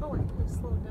going. I really slowed down.